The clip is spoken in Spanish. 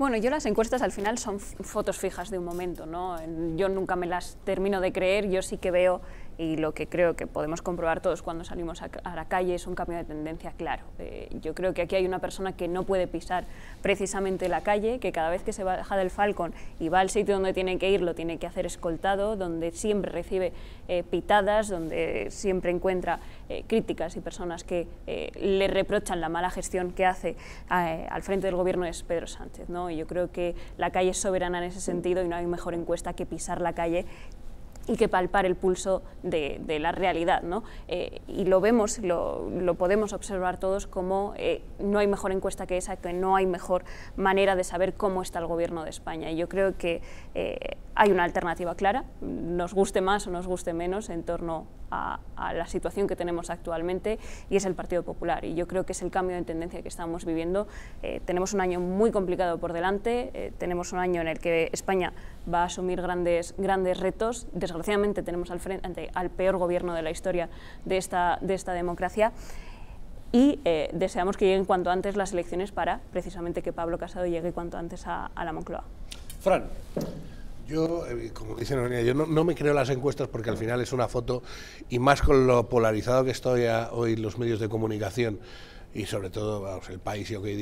Bueno, yo las encuestas al final son fotos fijas de un momento, ¿no? Yo nunca me las termino de creer, yo sí que veo y lo que creo que podemos comprobar todos cuando salimos a, la calle es un cambio de tendencia claro. Eh, yo creo que aquí hay una persona que no puede pisar precisamente la calle, que cada vez que se baja del Falcon y va al sitio donde tiene que ir, lo tiene que hacer escoltado, donde siempre recibe eh, pitadas, donde siempre encuentra eh, críticas y personas que le reprochan la mala gestión que hace al frente del gobierno es Pedro Sánchez. ¿no? Y yo creo que la calle es soberana en ese sentido y no hay mejor encuesta que pisar la calle y que palpar el pulso de, la realidad. ¿no? Eh, y lo vemos, lo, lo, podemos observar todos como eh, no hay mejor encuesta que esa, que no hay mejor manera de saber cómo está el gobierno de España. Y yo creo que eh, hay una alternativa clara, nos guste más o nos guste menos en torno a, la situación que tenemos actualmente y es el Partido Popular. Y yo creo que es el cambio de tendencia que estamos viviendo. tenemos un año muy complicado por delante, tenemos un año en el que España va a asumir grandes, grandes retos. Desgraciadamente tenemos al, frente, al peor gobierno de la historia de esta, de esta democracia y eh, deseamos que lleguen cuanto antes las elecciones para precisamente que Pablo Casado llegue cuanto antes a, a la Moncloa. Fran. Yo, eh, como dicen, yo no, me creo las encuestas porque al final es una foto y más con lo polarizado que estoy hoy los medios de comunicación y sobre todo el país y hoy